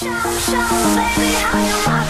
show, show, baby, how you rock